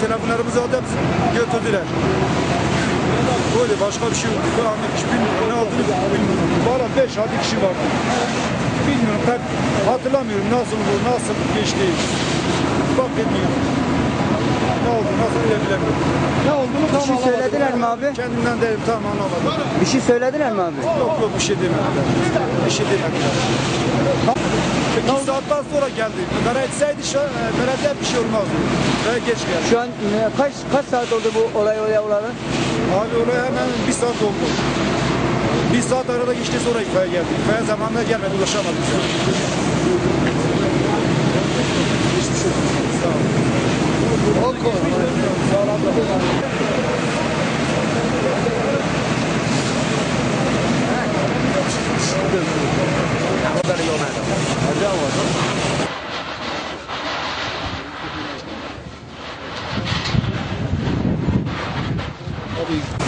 Fenerimizi aldı hepsini götürdüler. Böyle başka bir şey yok. Ben hiç bilmiyorum. Ne olduğunu bilmiyorum. Valla 5 6 kişi vardı. Bilmiyorum pek hatırlamıyorum nasıl bu, nasıl geçti. Bak bilmiyorum. Ne oldu, nasıl bile bilemiyorum. Ne olduğunu tam Bir şey anlamadım. söylediler mi abi? Kendimden değilim tam anlamadım. Bir şey söylediler mi abi? Yok yok bir şey demediler. Bir şey demediler saatten sonra geldi. Ben etseydi şu an e, belediye bir şey olmazdı. Ve geç geldi. Şu an e, kaç kaç saat oldu bu olay olay olalı? Abi olay hemen bir saat oldu. Bir saat arada geçti sonra itfaiye geldi. İtfaiye zamanında gelmedi ulaşamadık. Hiçbir şey yok. Sağ olun. Sağ olun. all these